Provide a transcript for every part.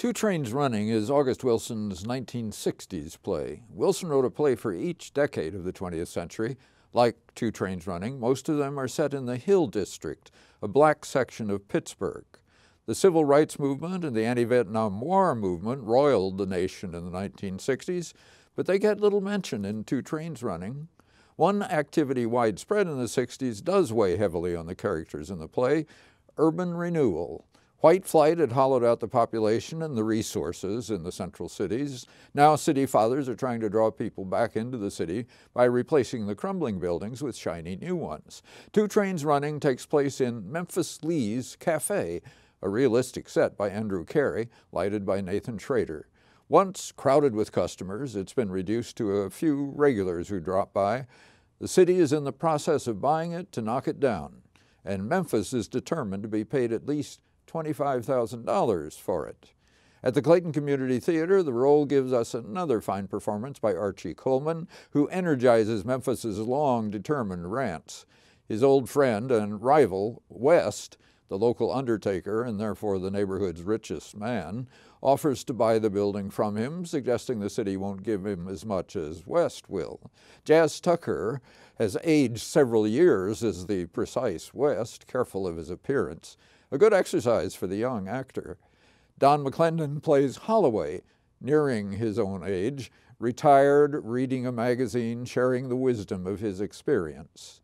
Two Trains Running is August Wilson's 1960s play. Wilson wrote a play for each decade of the 20th century. Like Two Trains Running, most of them are set in the Hill District, a black section of Pittsburgh. The civil rights movement and the anti-Vietnam War movement roiled the nation in the 1960s, but they get little mention in Two Trains Running. One activity widespread in the 60s does weigh heavily on the characters in the play, urban renewal. White flight had hollowed out the population and the resources in the central cities. Now city fathers are trying to draw people back into the city by replacing the crumbling buildings with shiny new ones. Two Trains Running takes place in Memphis Lee's Cafe, a realistic set by Andrew Carey, lighted by Nathan Schrader. Once crowded with customers, it's been reduced to a few regulars who drop by. The city is in the process of buying it to knock it down, and Memphis is determined to be paid at least $25,000 for it. At the Clayton Community Theater, the role gives us another fine performance by Archie Coleman, who energizes Memphis's long, determined rants. His old friend and rival, West, the local undertaker and therefore the neighborhood's richest man, offers to buy the building from him, suggesting the city won't give him as much as West will. Jazz Tucker has aged several years as the precise West, careful of his appearance a good exercise for the young actor. Don McClendon plays Holloway, nearing his own age, retired, reading a magazine, sharing the wisdom of his experience.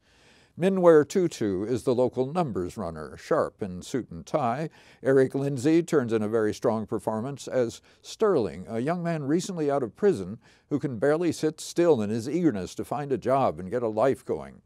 Minware Tutu is the local numbers runner, sharp in suit and tie. Eric Lindsay turns in a very strong performance as Sterling, a young man recently out of prison who can barely sit still in his eagerness to find a job and get a life going.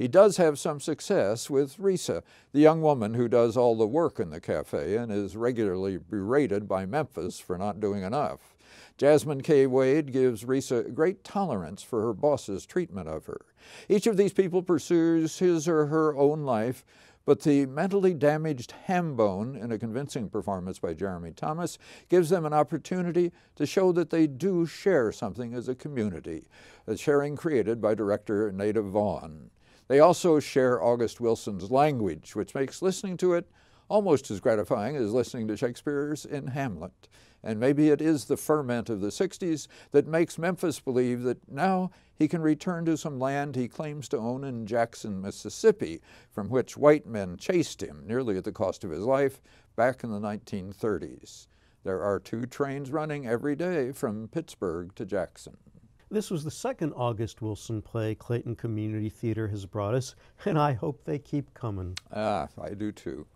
He does have some success with Risa, the young woman who does all the work in the cafe and is regularly berated by Memphis for not doing enough. Jasmine K. Wade gives Risa great tolerance for her boss's treatment of her. Each of these people pursues his or her own life, but the mentally damaged Hambone, in a convincing performance by Jeremy Thomas, gives them an opportunity to show that they do share something as a community, a sharing created by director Nada Vaughn. They also share August Wilson's language, which makes listening to it almost as gratifying as listening to Shakespeare's in Hamlet. And maybe it is the ferment of the 60s that makes Memphis believe that now he can return to some land he claims to own in Jackson, Mississippi, from which white men chased him, nearly at the cost of his life, back in the 1930s. There are two trains running every day from Pittsburgh to Jackson. This was the second August Wilson play Clayton Community Theater has brought us, and I hope they keep coming. Ah, I do too.